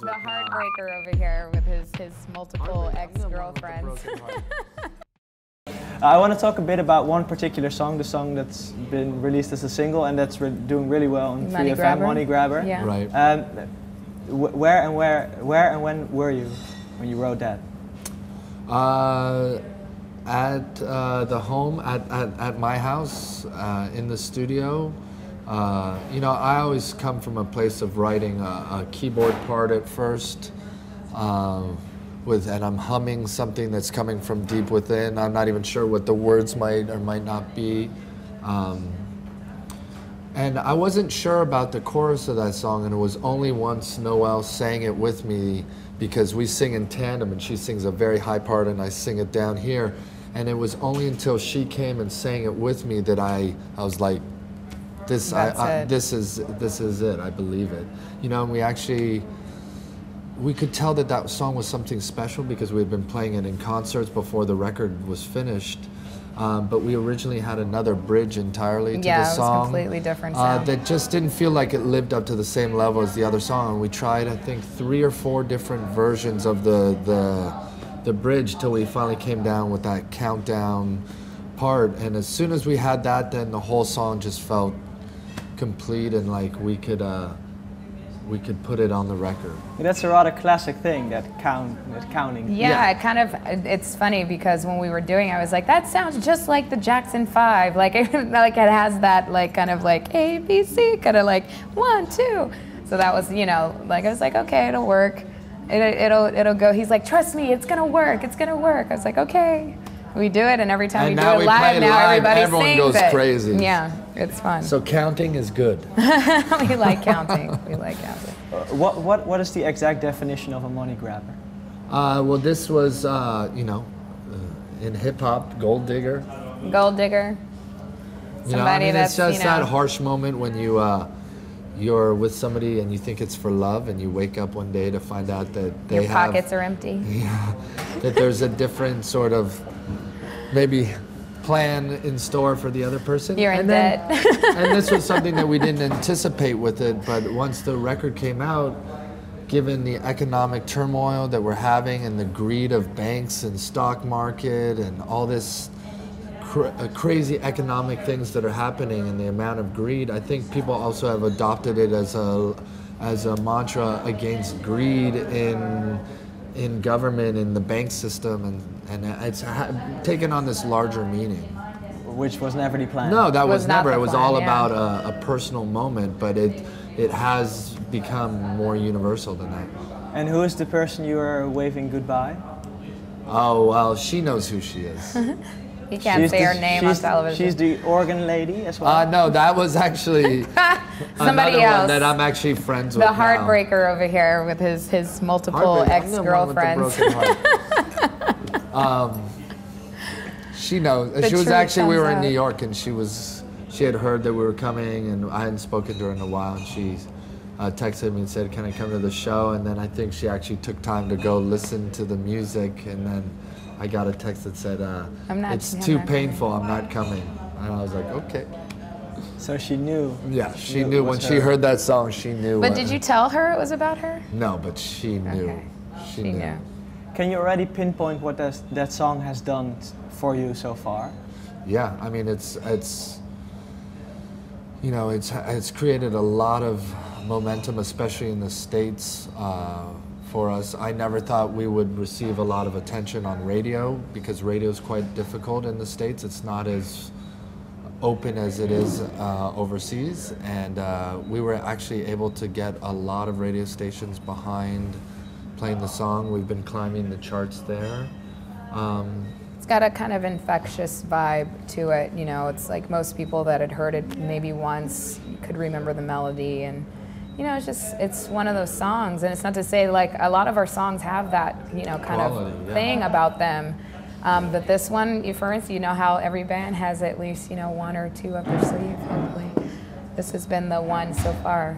The heartbreaker over here with his, his multiple ex-girlfriends. I want to talk a bit about one particular song, the song that's been released as a single and that's re- doing really well on Money 3FM, Grabber? Money Grabber. Yeah. Right. Um, wh- where and where, where and when were you when you wrote that? Uh, at uh, the home, at, at, at my house, uh, in the studio. Uh, you know, I always come from a place of writing a, a keyboard part at first, uh, with and I'm humming something that's coming from deep within. I'm not even sure what the words might or might not be. Um, and I wasn't sure about the chorus of that song, and it was only once Noelle sang it with me because we sing in tandem, and she sings a very high part, and I sing it down here. And it was only until she came and sang it with me that I, I was like, this, I, I, this is, this is it. I believe it. You know, and we actually, we could tell that that song was something special because we had been playing it in concerts before the record was finished. Um, but we originally had another bridge entirely to Yeah, the it was song. completely different uh, that just didn't feel like it lived up to the same level as the other song. And we tried, I think, three or four different versions of the the, the bridge till we finally came down with that countdown part. And as soon as we had that, then the whole song just felt complete and like we could uh, we could put it on the record. That's a rather classic thing, that count, that counting. Yeah, Yeah. it kind of, it's funny because when we were doing it, I was like, that sounds just like the Jackson 5. Like, it, like it has that like kind of like A, B, C, kind of like one, two. So that was, you know, like I was like, okay, it'll work. It, it'll, it'll go. He's like, trust me, it's gonna work. It's gonna work. I was like, okay. We do it, and every time And we now do we it live, now live, everybody everyone sings goes it. crazy. Yeah, it's fun. So counting is good. we like counting. We like counting. Uh, what, what, what is the exact definition of a money grabber? Uh, well, this was uh, you know uh, in hip hop, gold digger. Gold digger. Somebody You know, I mean, that's, it's just you know- that harsh moment when you uh, you're with somebody and you think it's for love, and you wake up one day to find out that they Your have pockets are empty. Yeah, that there's a different sort of maybe plan in store for the other person. You're in and then- debt. and this was something that we didn't anticipate with it, but once the record came out, given the economic turmoil that we're having and the greed of banks and stock market and all this cr- uh, crazy economic things that are happening and the amount of greed, I think people also have adopted it as a as a mantra against greed in in government in the bank system and and it's ha- taken on this larger meaning. Which was never the plan. No, that Was was, never. It was plan, all yeah. about a, a personal moment, but it it has become more universal than that. And who is the person you are waving goodbye? Oh well, she knows who she is. You can't say the, her name on she's, television. She's the organ lady as well. uh, no, that was actually Somebody else. one that I'm actually friends the with. now. heartbreaker over here with his, his multiple Heartbreak. I'm the one with the ex-girlfriends. um, she knows. The she was actually. We comes were in out. New York, and she was. She had heard that we were coming, and I hadn't spoken to her in a while, and she uh, texted me and said, "Can I come to the show?" And then I think she actually took time to go listen to the music, and then I got a text that said, uh, I'm not- "It's I'm too not coming." painful. I'm not coming." And I was like, "Okay." so she knew. Yeah, she Knew knew was when she heard that song. She knew. But what- did you tell her it was about her? No, but she knew. Okay. She, She knew. knew. Can you already pinpoint what that, that song has done for you so far? Yeah, I mean it's it's you know it's it's created a lot of momentum, especially in the states. Uh, for us, I never thought we would receive a lot of attention on radio because radio is quite difficult in the states. It's not as open as it is uh, overseas, and uh, we were actually able to get a lot of radio stations behind playing the song. We've been climbing the charts there. Um, It's got a kind of infectious vibe to it. You know, it's like most people that had heard it maybe once could remember the melody and. You know, it's just it's one of those songs, and it's not to say like a lot of our songs have that you know kind Quality, of yeah. thing about them, um, but this one, you- for instance, you know how every band has at least you know one or two up their sleeve. Hopefully, this has been the one so far.